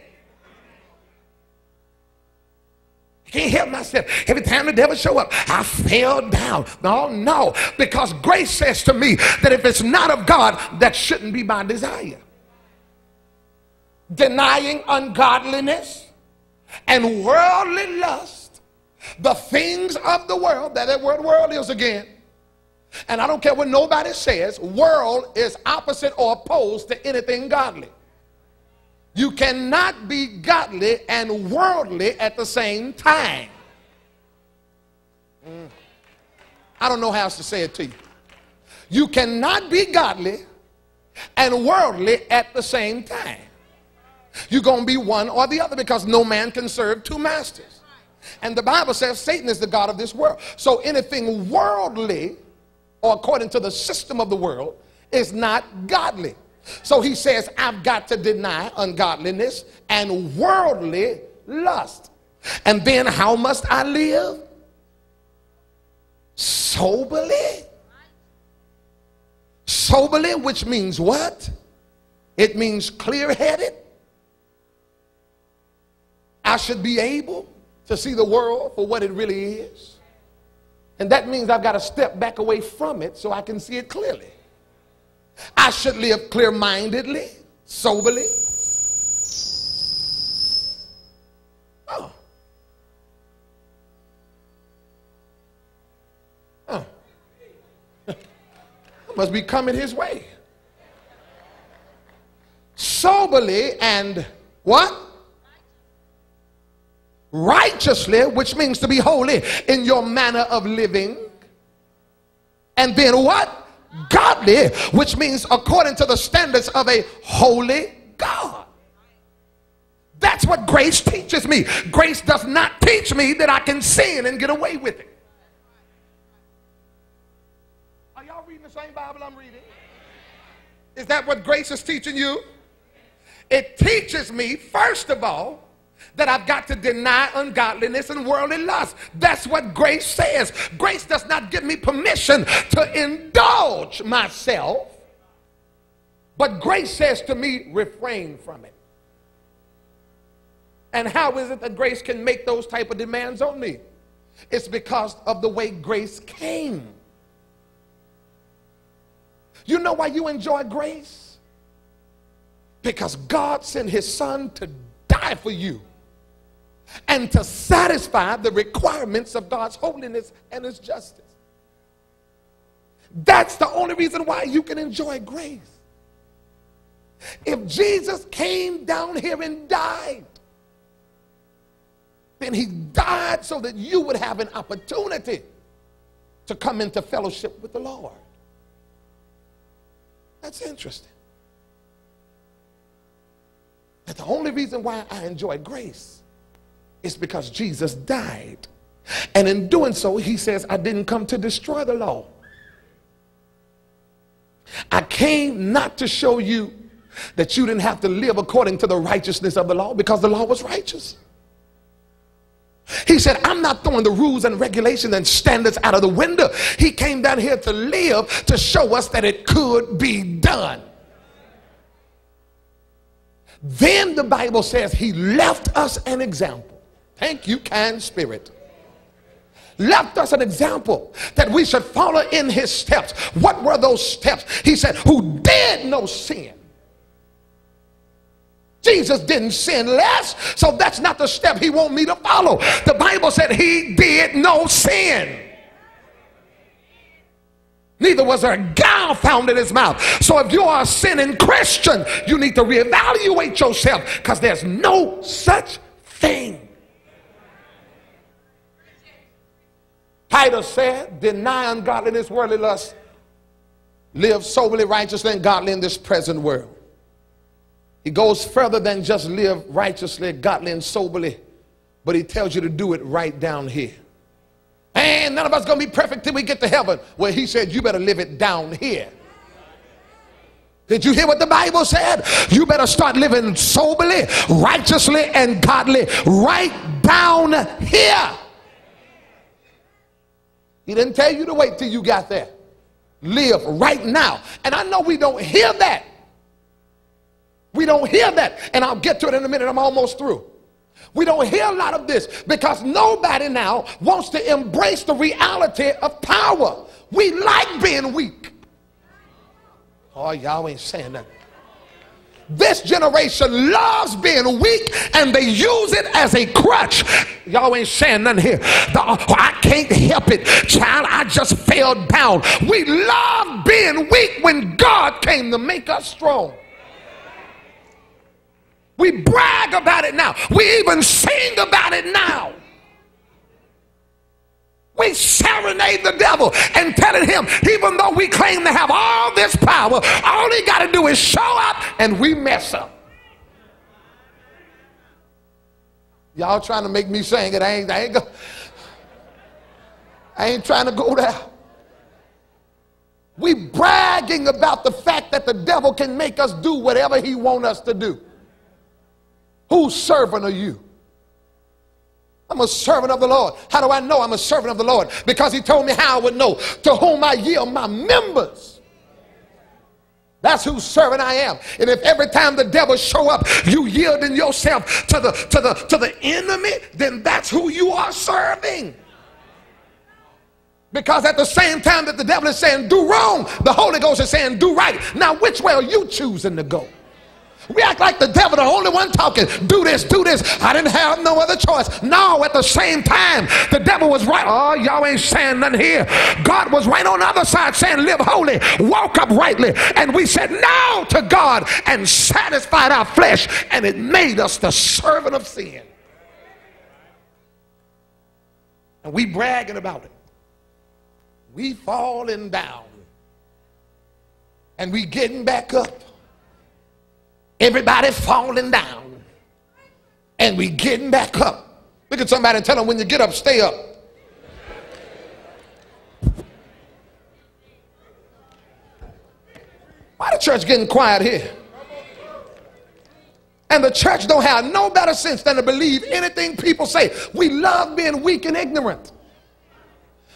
I Can't help myself. Every time the devil show up, I fell down. No, no, because grace says to me that if it's not of God, that shouldn't be my desire. Denying ungodliness and worldly lust the things of the world, that, that word world is again. And I don't care what nobody says, world is opposite or opposed to anything godly. You cannot be godly and worldly at the same time. Mm. I don't know how else to say it to you. You cannot be godly and worldly at the same time. You're going to be one or the other because no man can serve two masters. And the Bible says Satan is the God of this world. So anything worldly, or according to the system of the world, is not godly. So he says, I've got to deny ungodliness and worldly lust. And then how must I live? Soberly. Soberly, which means what? It means clear headed. I should be able to see the world for what it really is. And that means I've got to step back away from it so I can see it clearly. I should live clear mindedly, soberly. Oh. Oh. I must be coming his way. Soberly and what? Righteously, which means to be holy in your manner of living. And then what? Godly, which means according to the standards of a holy God. That's what grace teaches me. Grace does not teach me that I can sin and get away with it. Are y'all reading the same Bible I'm reading? Is that what grace is teaching you? It teaches me, first of all, that I've got to deny ungodliness and worldly lust. That's what grace says. Grace does not give me permission to indulge myself, but grace says to me, refrain from it. And how is it that grace can make those type of demands on me? It's because of the way grace came. You know why you enjoy grace? Because God sent his son to die for you and to satisfy the requirements of God's holiness and his justice. That's the only reason why you can enjoy grace. If Jesus came down here and died, then he died so that you would have an opportunity to come into fellowship with the Lord. That's interesting. That the only reason why I enjoy grace it's because Jesus died. And in doing so, he says, I didn't come to destroy the law. I came not to show you that you didn't have to live according to the righteousness of the law because the law was righteous. He said, I'm not throwing the rules and regulations and standards out of the window. He came down here to live to show us that it could be done. Then the Bible says he left us an example. Thank you, kind spirit. Left us an example that we should follow in his steps. What were those steps? He said, Who did no sin. Jesus didn't sin less, so that's not the step he want me to follow. The Bible said he did no sin. Neither was there a guile found in his mouth. So if you are a sinning Christian, you need to reevaluate yourself because there's no such thing. Titus said, deny ungodliness, worldly lust, live soberly, righteously, and godly in this present world. He goes further than just live righteously, godly, and soberly, but he tells you to do it right down here. And none of us to be perfect till we get to heaven. Well, he said, you better live it down here. Did you hear what the Bible said? You better start living soberly, righteously, and godly right down here. He didn't tell you to wait till you got there. Live right now. And I know we don't hear that. We don't hear that. And I'll get to it in a minute. I'm almost through. We don't hear a lot of this because nobody now wants to embrace the reality of power. We like being weak. Oh, y'all ain't saying that. This generation loves being weak and they use it as a crutch. Y'all ain't saying nothing here. The, oh, I can't help it. Child, I just fell down. We love being weak when God came to make us strong. We brag about it now. We even sing about it now. We serenade the devil and telling him, even though we claim to have all this power, all he got to do is show up and we mess up. Y'all trying to make me sing it. I ain't, I ain't, go, I ain't trying to go there. We bragging about the fact that the devil can make us do whatever he want us to do. Whose servant are you? I'm a servant of the Lord. How do I know I'm a servant of the Lord? Because he told me how I would know. To whom I yield my members. That's whose servant I am. And if every time the devil show up, you yielding yourself to the to the to the enemy, then that's who you are serving. Because at the same time that the devil is saying do wrong, the Holy Ghost is saying do right. Now, which way are you choosing to go? We act like the devil, the only one talking. Do this, do this. I didn't have no other choice. No, at the same time, the devil was right. Oh, y'all ain't saying nothing here. God was right on the other side saying, live holy, walk uprightly. And we said no to God and satisfied our flesh, and it made us the servant of sin. And we bragging about it. We falling down. And we getting back up Everybody falling down. And we getting back up. Look at somebody and tell them when you get up, stay up. Why the church getting quiet here? And the church don't have no better sense than to believe anything people say. We love being weak and ignorant.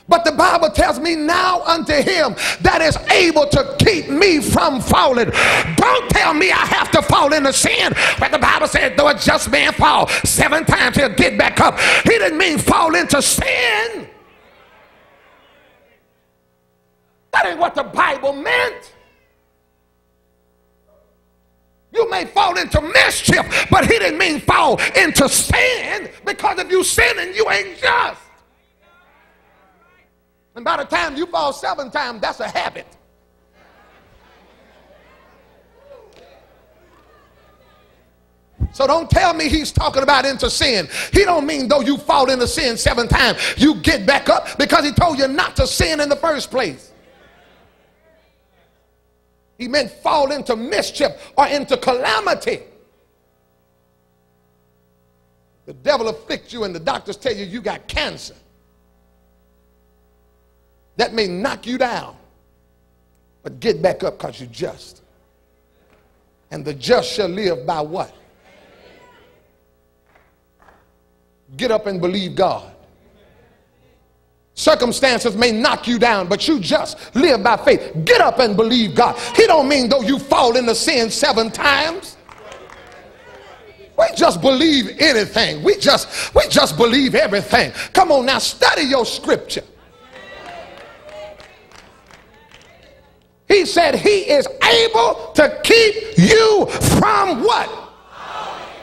But the Bible tells me now unto him that is able to keep me from falling. Don't tell me I have to fall into sin. But the Bible said, though a just man fall seven times, he'll get back up. He didn't mean fall into sin. That ain't what the Bible meant. You may fall into mischief, but he didn't mean fall into sin because if you sin and you ain't just. And by the time you fall seven times, that's a habit. So don't tell me he's talking about into sin. He don't mean though you fall into sin seven times, you get back up because he told you not to sin in the first place. He meant fall into mischief or into calamity. The devil afflicts you and the doctors tell you you got cancer that may knock you down. But get back up because you're just. And the just shall live by what? Get up and believe God. Circumstances may knock you down, but you just live by faith. Get up and believe God. He don't mean though you fall into sin seven times. We just believe anything. We just we just believe everything. Come on now, study your scripture. He said he is able to keep you from what?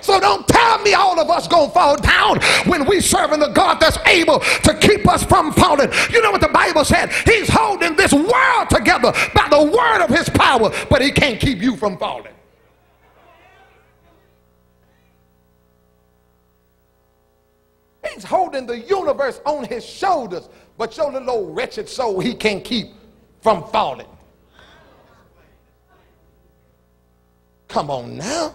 So don't tell me all of us gonna fall down when we serving the God that's able to keep us from falling. You know what the Bible said? He's holding this world together by the word of his power, but he can't keep you from falling. He's holding the universe on his shoulders, but your little old wretched soul he can't keep from falling. Come on now.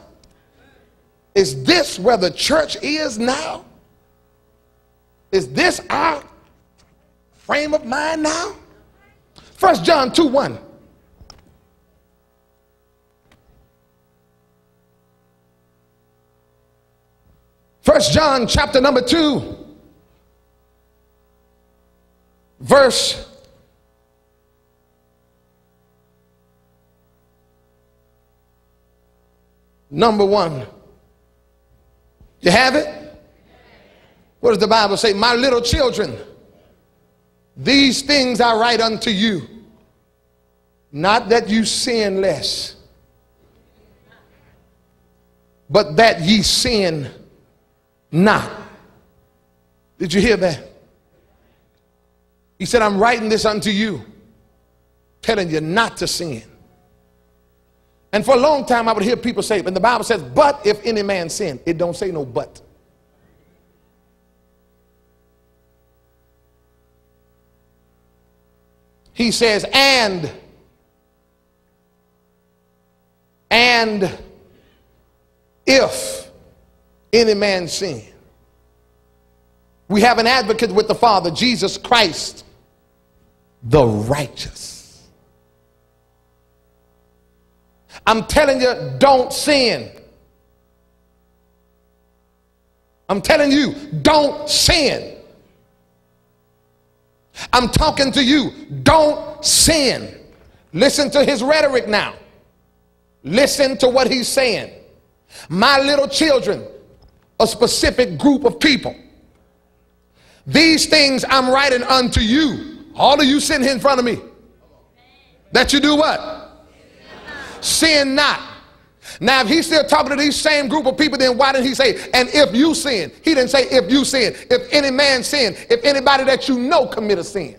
Is this where the church is now? Is this our frame of mind now? First John 2 1. First John chapter number 2 verse number one. You have it? What does the Bible say? My little children, these things I write unto you, not that you sin less, but that ye sin not. Did you hear that? He said, I'm writing this unto you, telling you not to sin. And for a long time, I would hear people say, and the Bible says, but if any man sin, it don't say no but. He says, and, and if any man sin, we have an advocate with the Father, Jesus Christ, the righteous. I'm telling you, don't sin. I'm telling you, don't sin. I'm talking to you, don't sin. Listen to his rhetoric now. Listen to what he's saying. My little children, a specific group of people. These things I'm writing unto you. All of you sitting here in front of me. That you do what? Sin not. Now, if he's still talking to these same group of people, then why didn't he say, and if you sin? He didn't say, if you sin. If any man sin, if anybody that you know commit a sin.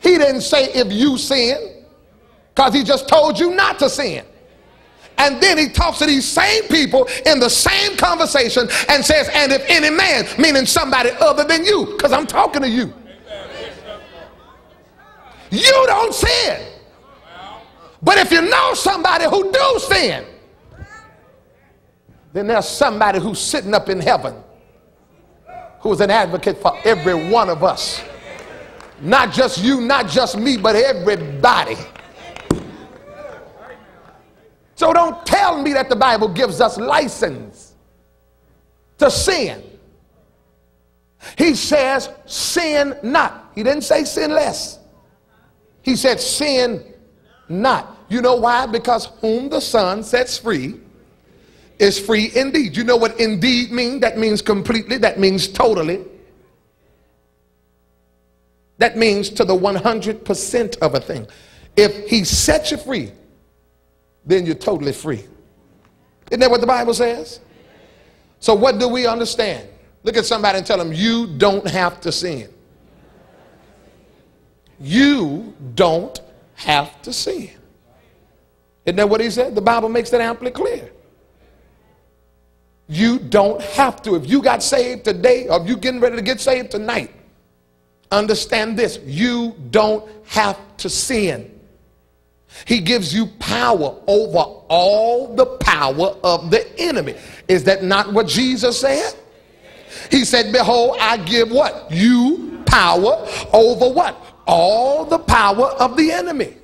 He didn't say, if you sin, because he just told you not to sin. And then he talks to these same people in the same conversation and says, and if any man, meaning somebody other than you, because I'm talking to you. You don't sin. But if you know somebody who do sin, then there's somebody who's sitting up in heaven who's an advocate for every one of us. Not just you, not just me, but everybody. So don't tell me that the Bible gives us license to sin. He says, sin not. He didn't say sin less. He said, sin not. You know why? Because whom the Son sets free is free indeed. You know what indeed means? That means completely, that means totally. That means to the 100% of a thing. If he sets you free, then you're totally free. Isn't that what the Bible says? So, what do we understand? Look at somebody and tell them, You don't have to sin. You don't have to sin. Isn't that what he said? The Bible makes that amply clear. You don't have to. If you got saved today or if you getting ready to get saved tonight, understand this. You don't have to sin. He gives you power over all the power of the enemy. Is that not what Jesus said? He said, Behold, I give what? You power over what? All the power of the enemy.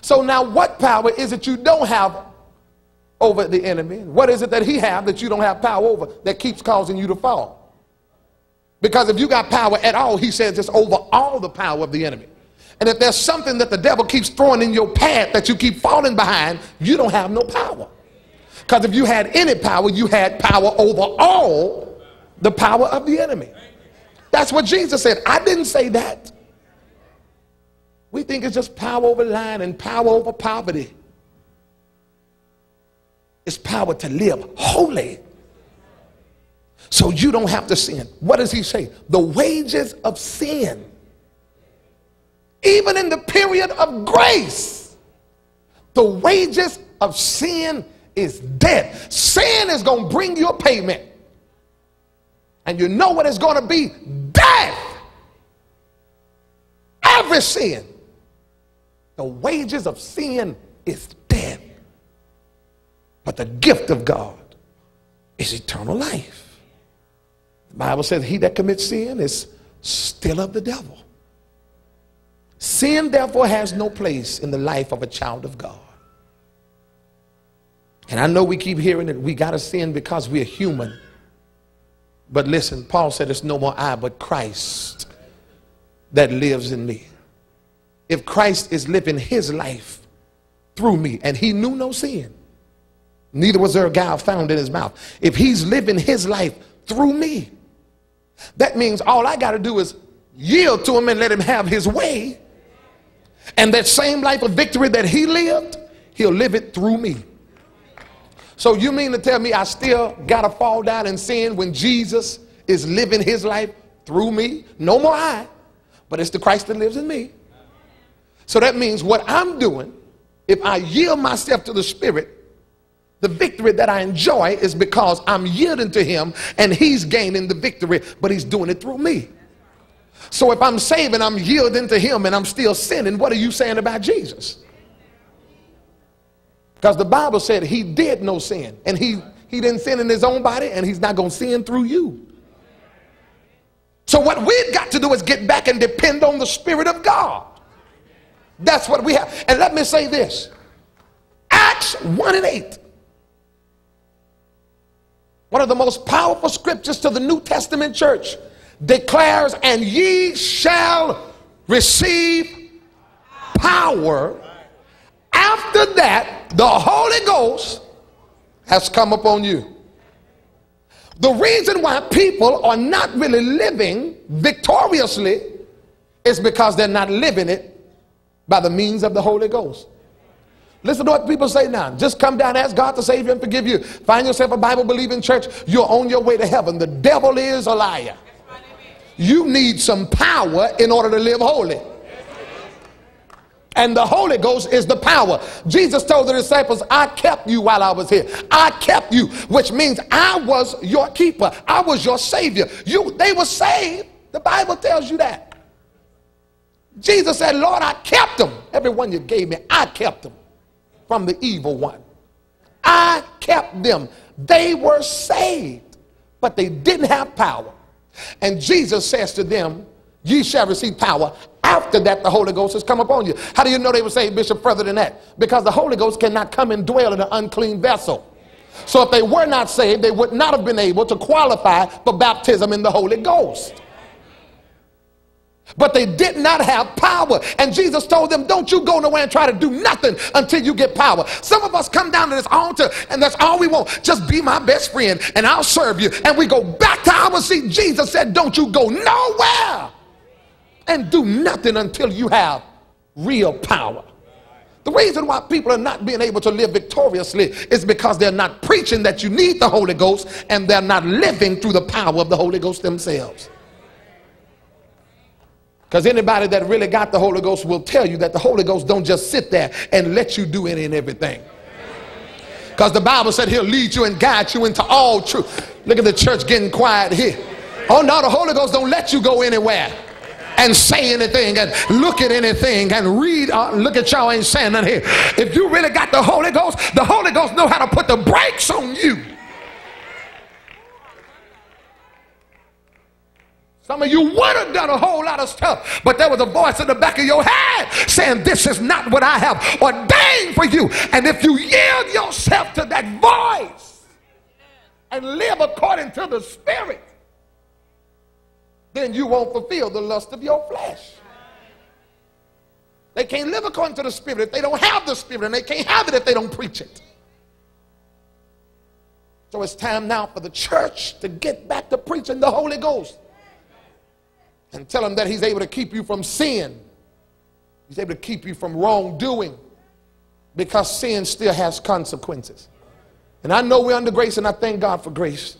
So now what power is it you don't have over the enemy? What is it that he have that you don't have power over that keeps causing you to fall? Because if you got power at all, he says it's over all the power of the enemy. And if there's something that the devil keeps throwing in your path that you keep falling behind, you don't have no power. Because if you had any power, you had power over all the power of the enemy. That's what Jesus said. I didn't say that. We think it's just power over lying and power over poverty. It's power to live holy. So you don't have to sin. What does he say? The wages of sin even in the period of grace, the wages of sin is death. Sin is going to bring you a payment. And you know what it's going to be? Death. Every sin. The wages of sin is death. But the gift of God is eternal life. The Bible says he that commits sin is still of the devil. Sin, therefore, has no place in the life of a child of God. And I know we keep hearing that we got to sin because we're human. But listen, Paul said it's no more I, but Christ that lives in me. If Christ is living his life through me, and he knew no sin, neither was there a guile found in his mouth. If he's living his life through me, that means all I got to do is yield to him and let him have his way and that same life of victory that he lived, he'll live it through me. So you mean to tell me I still got to fall down and sin when Jesus is living his life through me? No more I, but it's the Christ that lives in me. So that means what I'm doing, if I yield myself to the Spirit, the victory that I enjoy is because I'm yielding to him and he's gaining the victory, but he's doing it through me. So if I'm saving, I'm yielding to him and I'm still sinning, what are you saying about Jesus? Because the Bible said he did no sin and he, he didn't sin in his own body and he's not going to sin through you. So what we've got to do is get back and depend on the Spirit of God. That's what we have. And let me say this. Acts 1 and 8. One of the most powerful scriptures to the New Testament church declares, and ye shall receive power. After that, the Holy Ghost has come upon you. The reason why people are not really living victoriously is because they're not living it by the means of the Holy Ghost. Listen to what people say now. Just come down, ask God to save you and forgive you. Find yourself a Bible believing church. You're on your way to heaven. The devil is a liar. You need some power in order to live holy. And the Holy Ghost is the power. Jesus told the disciples, I kept you while I was here. I kept you, which means I was your keeper. I was your savior. You, they were saved. The Bible tells you that. Jesus said, Lord, I kept them. Every one you gave me, I kept them from the evil one. I kept them. They were saved, but they didn't have power. And Jesus says to them, Ye shall receive power after that, the Holy Ghost has come upon you. How do you know they were saved, Bishop, further than that? Because the Holy Ghost cannot come and dwell in an unclean vessel. So if they were not saved, they would not have been able to qualify for baptism in the Holy Ghost. But they did not have power. And Jesus told them, Don't you go nowhere and try to do nothing until you get power. Some of us come down to this altar and that's all we want. Just be my best friend and I'll serve you. And we go back to our seat. Jesus said, Don't you go nowhere and do nothing until you have real power. The reason why people are not being able to live victoriously is because they're not preaching that you need the Holy Ghost and they're not living through the power of the Holy Ghost themselves. Because anybody that really got the Holy Ghost will tell you that the Holy Ghost don't just sit there and let you do any and everything. Because the Bible said he'll lead you and guide you into all truth. Look at the church getting quiet here. Oh no, the Holy Ghost don't let you go anywhere and say anything and look at anything and read uh, look at y'all ain't saying nothing here if you really got the holy ghost the holy ghost know how to put the brakes on you Some of you would have done a whole lot of stuff, but there was a voice in the back of your head saying, This is not what I have ordained for you. And if you yield yourself to that voice and live according to the Spirit, then you won't fulfill the lust of your flesh. They can't live according to the Spirit if they don't have the Spirit, and they can't have it if they don't preach it. So it's time now for the church to get back to preaching the Holy Ghost and tell him that he's able to keep you from sin. He's able to keep you from wrongdoing because sin still has consequences. And I know we're under grace, and I thank God for grace.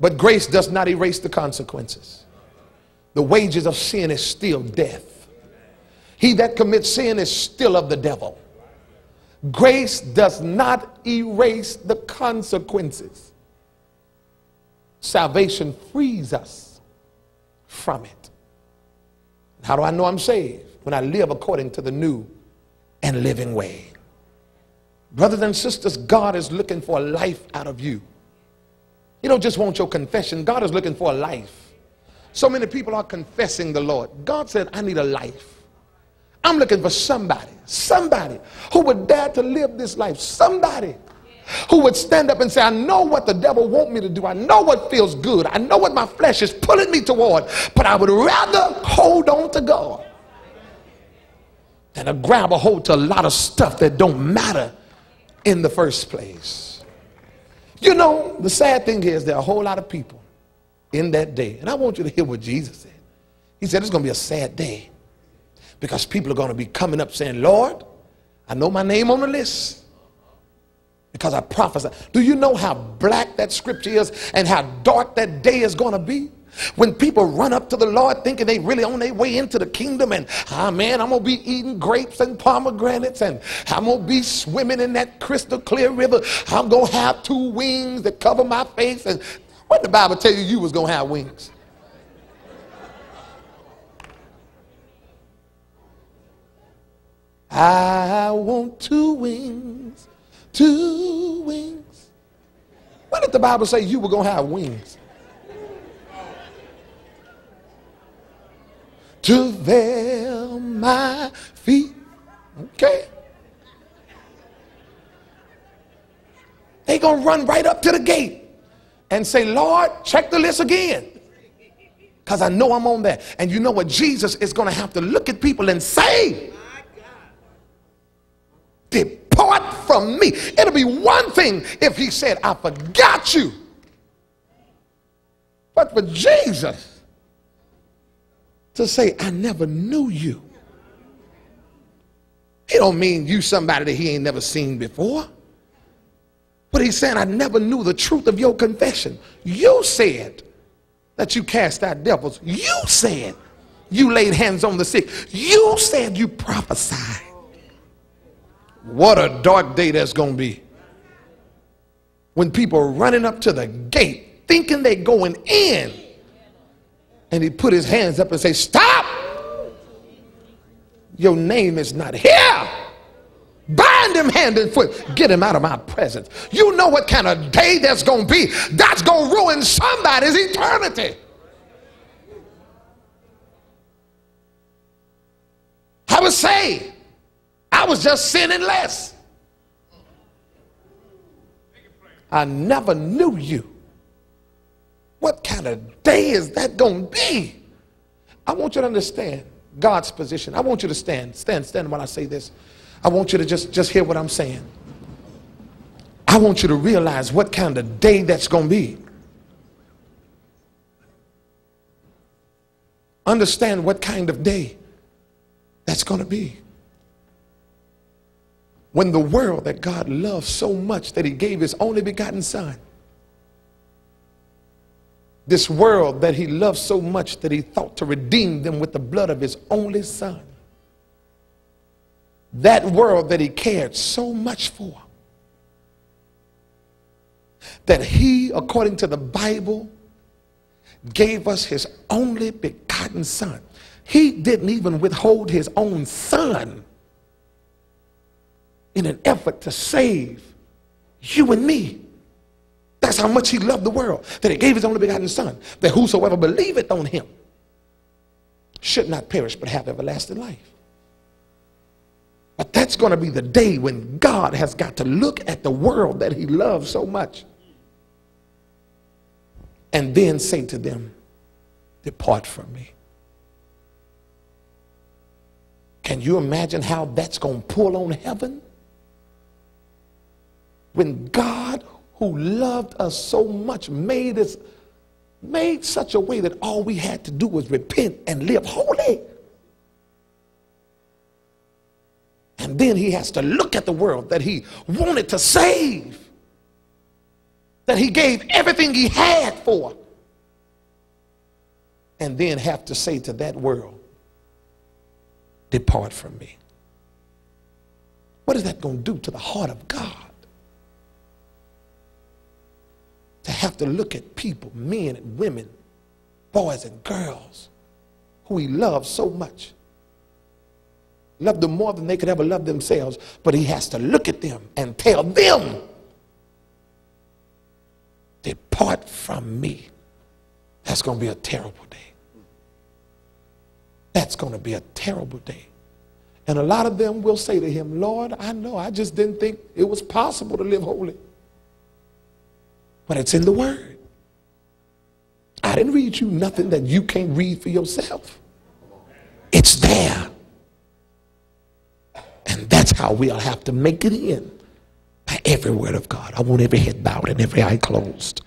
But grace does not erase the consequences. The wages of sin is still death. He that commits sin is still of the devil. Grace does not erase the consequences. Salvation frees us from it. How do I know I'm saved? When I live according to the new and living way. Brothers and sisters, God is looking for life out of you. You don't just want your confession. God is looking for a life. So many people are confessing the Lord. God said, I need a life. I'm looking for somebody, somebody who would dare to live this life. Somebody who would stand up and say, I know what the devil want me to do. I know what feels good. I know what my flesh is pulling me toward, but I would rather hold on to God than to grab a hold to a lot of stuff that don't matter in the first place. You know, the sad thing is there are a whole lot of people in that day. And I want you to hear what Jesus said. He said it's going to be a sad day because people are going to be coming up saying, Lord, I know my name on the list because I prophesied. Do you know how black that scripture is and how dark that day is going to be? When people run up to the Lord thinking they really on their way into the kingdom and, ah, man, I'm going to be eating grapes and pomegranates and I'm going to be swimming in that crystal clear river. I'm going to have two wings that cover my face. And what did the Bible tell you you was going to have wings? I want two wings, two wings. What did the Bible say you were going to have wings? To veil my feet. Okay. They to run right up to the gate and say, Lord, check the list again. Because I know I'm on there. And you know what? Jesus is going to have to look at people and say, Depart from me. It'll be one thing if he said, I forgot you. But for Jesus to say, I never knew you. He don't mean you somebody that he ain't never seen before. But he's saying, I never knew the truth of your confession. You said that you cast out devils. You said you laid hands on the sick. You said you prophesied. What a dark day that's going to be. When people are running up to the gate thinking they're going in. And he put his hands up and say, stop. Your name is not here. Bind him hand and foot. Get him out of my presence. You know what kind of day that's going to be. That's going to ruin somebody's eternity. I was saved. I was just sinning less. I never knew you. What kind of day is that going to be? I want you to understand God's position. I want you to stand, stand, stand when I say this. I want you to just, just hear what I'm saying. I want you to realize what kind of day that's going to be. Understand what kind of day that's going to be when the world that God loved so much that he gave his only begotten son, this world that he loved so much that he thought to redeem them with the blood of his only son, that world that he cared so much for, that he, according to the Bible, gave us his only begotten son. He didn't even withhold his own son in an effort to save you and me. That's how much he loved the world, that he gave his only begotten son, that whosoever believeth on him should not perish but have everlasting life. But that's going to be the day when God has got to look at the world that he loves so much and then say to them, Depart from me. Can you imagine how that's going to pull on heaven? when God, who loved us so much, made us made such a way that all we had to do was repent and live holy. And then he has to look at the world that he wanted to save, that he gave everything he had for, and then have to say to that world, Depart from me. What is that going to do to the heart of God? To have to look at people, men and women, boys and girls, who he loves so much. Loved them more than they could ever love themselves, but he has to look at them and tell them, Depart from me. That's going to be a terrible day. That's going to be a terrible day. And a lot of them will say to him, Lord, I know, I just didn't think it was possible to live holy but it's in the Word. I didn't read you nothing that you can't read for yourself. It's there. And that's how we'll have to make it in by every word of God. I want every head bowed and every eye closed.